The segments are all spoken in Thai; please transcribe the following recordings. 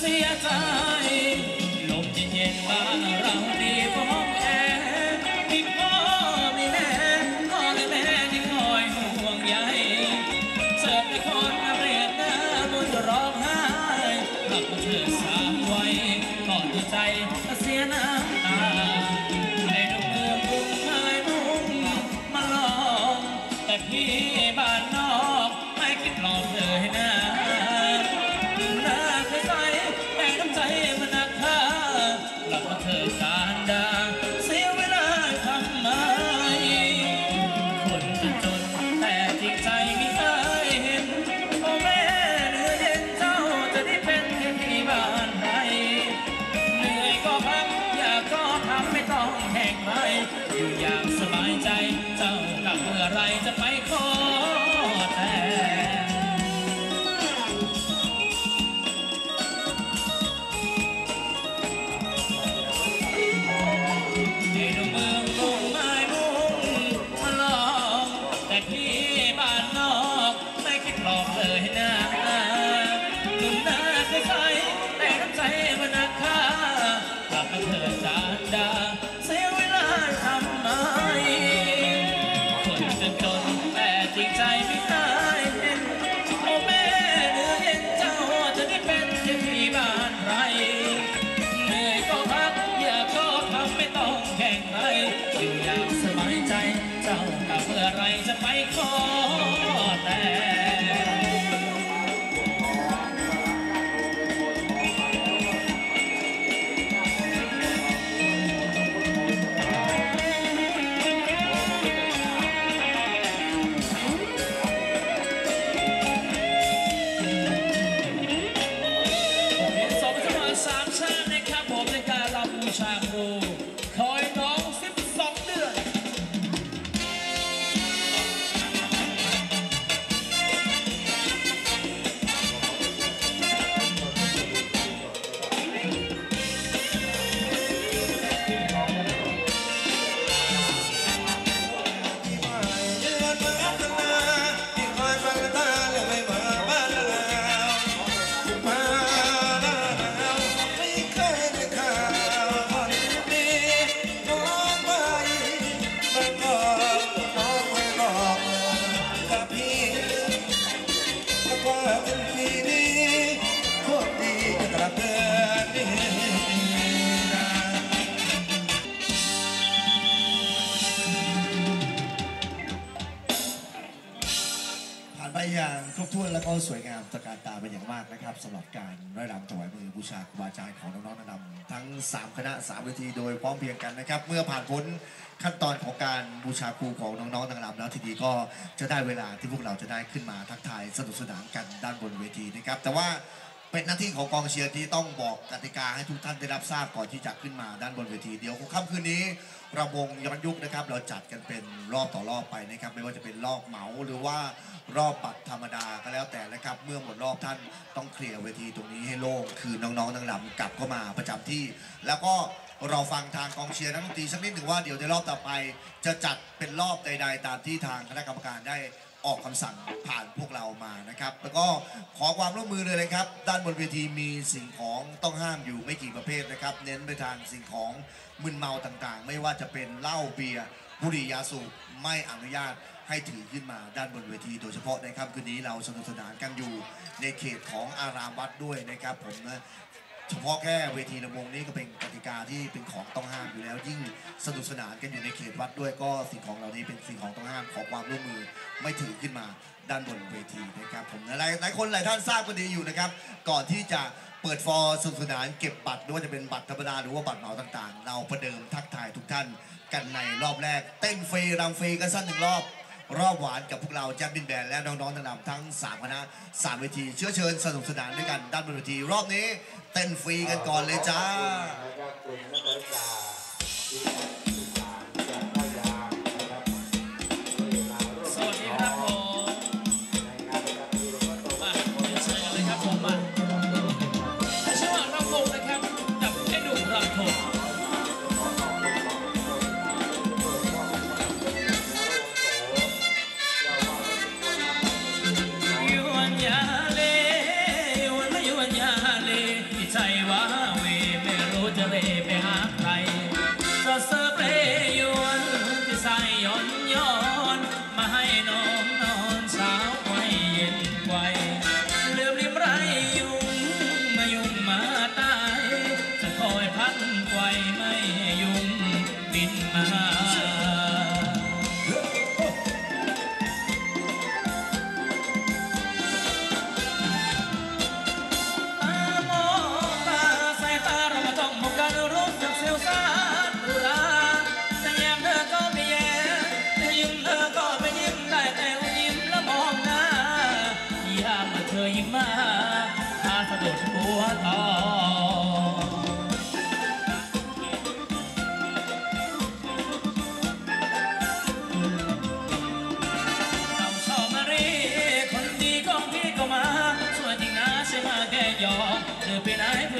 เแต่ อย่างครบถ้วนแล้วก็สวยงามตระการตาเป็นอย่างมากนะครับสำหรับการร่ายรำถวายมือบูชาครูบาอาจารย์ของน้องๆนำทั้ง 3 คณะ3เวทีโดยพร้อมเพรียงกันนะครับ เมื่อผ่านพ้นขั้นตอนของการบูชาครูของน้องๆนักดำแล้วทีนี้ก็จะได้เวลาที่พวกเราจะได้ขึ้นมาทักทายสนุกสนานกันด้านบนเวทีนะครับ แต่ว่า เป็นหน้าที่ของกองเชียร์ที่ต้องบอกกติกาให้ทุกท่านได้รับทราบก่อนที่จะขึ้นมาด้านบนเวทีเดี๋ยวค่ำคืนนี้ราวงย้อนยุคนะครับ เราจัดกันเป็นรอบต่อรอบไปนะครับ ไม่ว่าจะเป็นรอบเหมาหรือว่ารอบปัดธรรมดาก็แล้วแต่นะครับ เมื่อหมดรอบท่านต้องเคลียร์เวทีตรงนี้ให้โล่งคือน้องๆนางรำกลับเข้ามาประจำที่ แล้วก็เราฟังทางกองเชียร์นักดนตรีสักนิดหนึ่งว่าเดี๋ยวในรอบต่อไป จะจัดเป็นรอบใด ๆ ตามที่ทางคณะกรรมการได้ ออกคำสั่งผ่านพวกเรามานะครับ แล้วก็ขอความร่วมมือเลยนะครับ ด้านบนเวทีมีสิ่งของต้องห้ามอยู่ไม่กี่ประเภทนะครับ เน้นไปทางสิ่งของมึนเมาต่างๆ ไม่ว่าจะเป็นเหล้าเบียร์บุหรี่ยาสูบไม่อนุญาตให้ถือขึ้นมาด้านบนเวที โดยเฉพาะในค่ำคืนนี้เราสนุกสนานกันอยู่ในเขตของอารามวัดด้วยนะครับผมนะ เฉพาะแค่เวทีลำวงนี้ก็เป็นกติกาที่เป็นของต้องห้ามอยู่แล้ว ยิ่งสนุกสนานกันอยู่ในเขตวัดด้วยก็สิ่งของเหล่านี้เป็นสิ่งของต้องห้ามขอความร่วมมือไม่ถือขึ้นมาด้านบนเวทีนะครับผมหลายหลายคนหลายท่านทราบกันดีอยู่นะครับ ก่อนที่จะเปิดฟอร์สนุกสนานเก็บบัตรไม่ว่าจะเป็นบัตรธรรมดาหรือว่าบัตรเหมาต่างๆ เราประเดิมทักทายทุกท่านกันในรอบแรก เต้นฟรีรำฟรีกันสั้นหนึ่งรอบ รอบหวานกับพวกเราแจ็คดินแบนและน้องๆนำทั้ง3คณะ3เวทีเชื้อเชิญสนุกสนานด้วยกันด้านบนเวทีรอบนี้เต้นฟรีกันก่อนเลยจ้า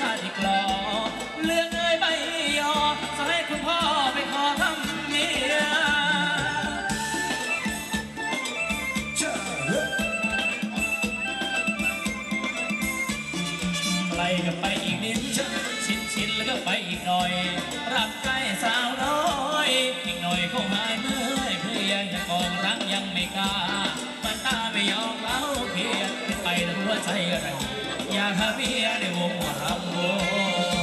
ชาติกลอเลือกเอ้ยใบยอสให้คุณพ่อไปขอทำเมียไกลกันไปอีกนิดชิดชิดแล้วก็ไปอีกหน่อย รักใกล้สาวน้อย อีกหน่อยคงหายเมื่อยเพื่อยังกองรักยังไม่กล้า ตาไม่ยอมเขาเพียนไปทั้งหัวใจอะไรอยากหาเพียในวงหวัามว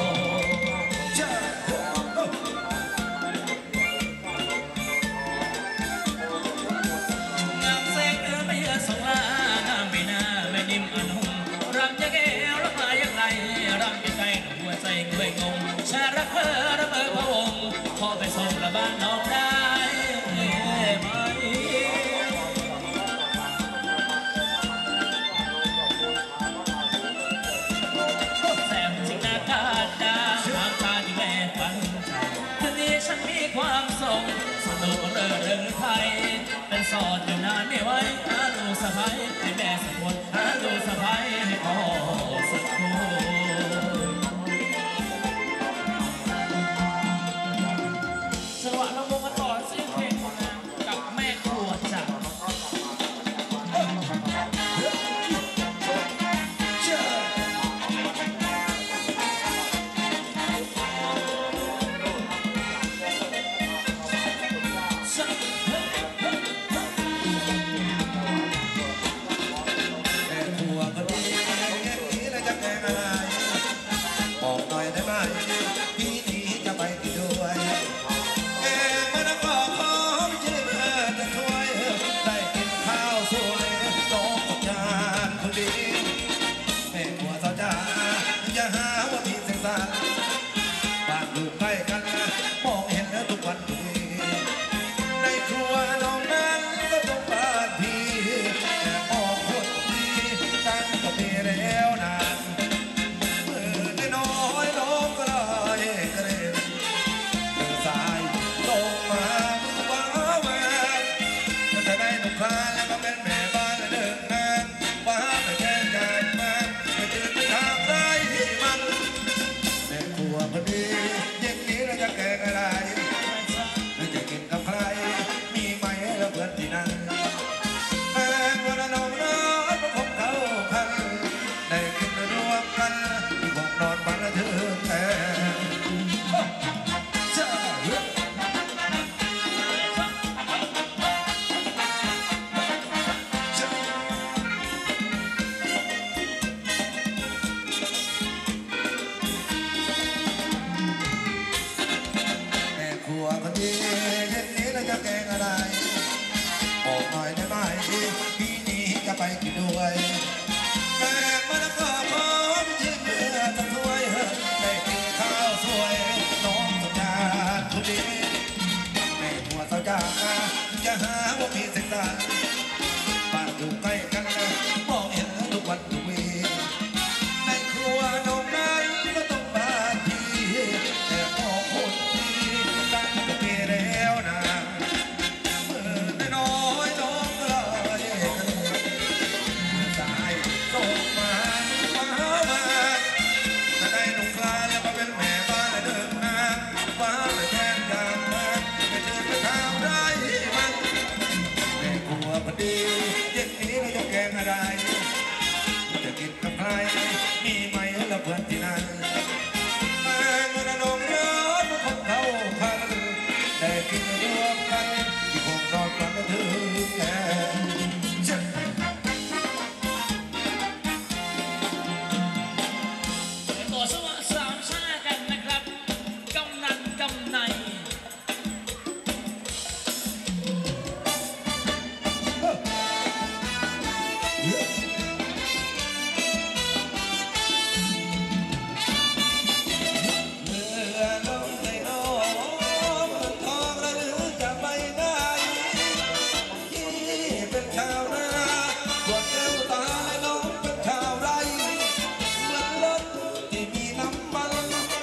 जहाँ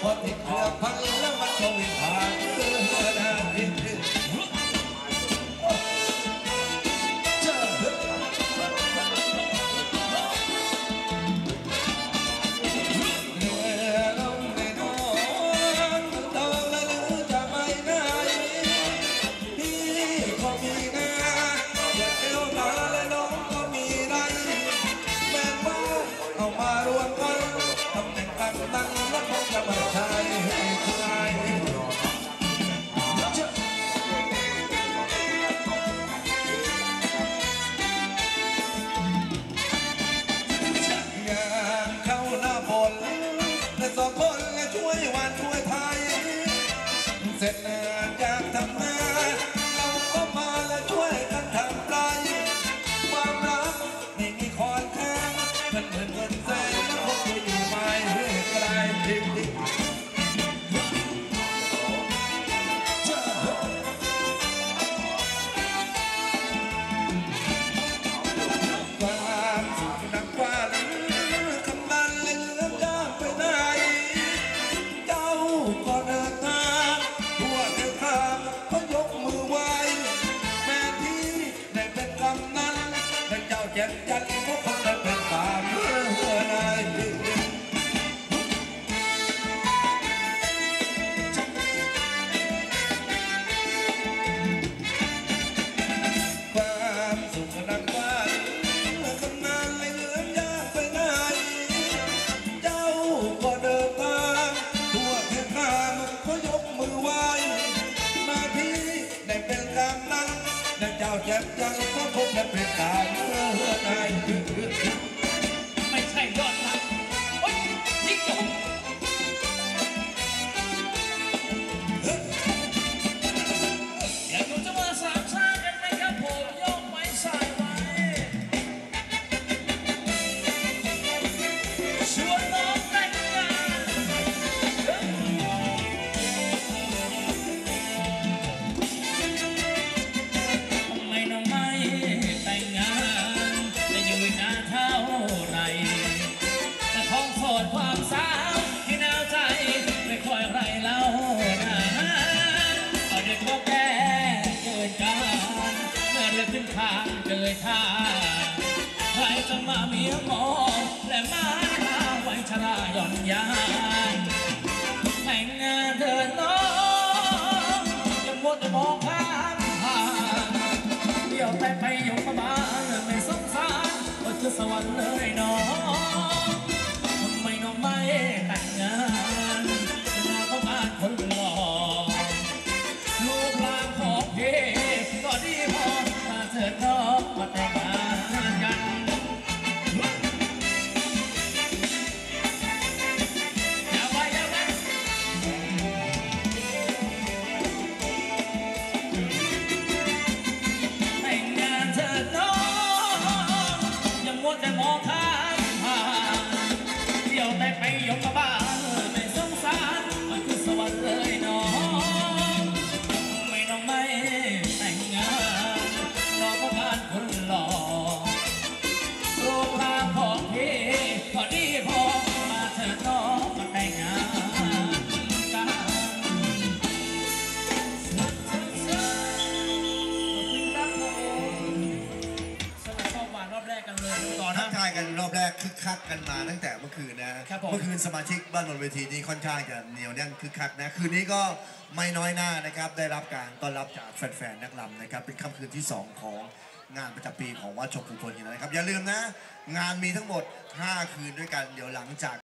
what? เงินหมื่นเงินแสนแล้วคงจะอยู่ไม่ไกลจริงๆความสุขนักกว่าหรือคำนั้นเลือยากไปไหนเจ้าก็เดินทางทั่วเดินทางเขายกมือไหว้แม่ที่ได้เป็นกำนันและเจ้าเจ็บจันก็คง ยท่าใครจะมาเมียมองและมาหาไว้ชราหย่อนยานแต่งงานเธอน้องยังมัวแต่มองข้ามผ่านเดี่ยวแต่ไปอยู่ประมานไม่สงสารว่าคือสวรรค์เลยน้อง กคักกันมาตั้งแต่เมื่อคืนนะครับผมเมื่อคืนสมาชิกบ้านบนเวทีนี่ค่อนข้างจะเหนียวแน่นคึกคักนะคืนนี้ก็ไม่น้อยหน้านะครับได้รับการต้อนรับจากแฟนๆนักรำนะครับเป็นค่ำคืนที่2ของงานประจำปีของวัดชมพูพลหินนะครับอย่าลืมนะ งานมีทั้งหมด 5 คืนด้วยกันเดี๋ยวหลังจาก